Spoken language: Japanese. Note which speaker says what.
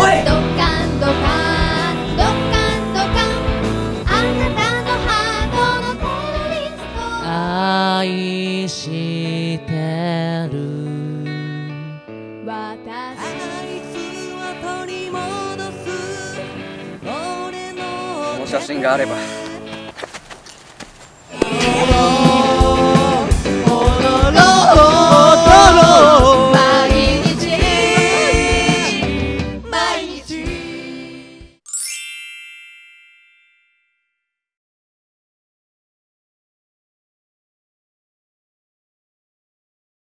Speaker 1: おい。ドカンドカンドカンドカンあなたのハートのテロリス
Speaker 2: 愛してる。
Speaker 1: 私
Speaker 3: は取り戻す。俺の。こ
Speaker 4: の写真が
Speaker 3: あれば。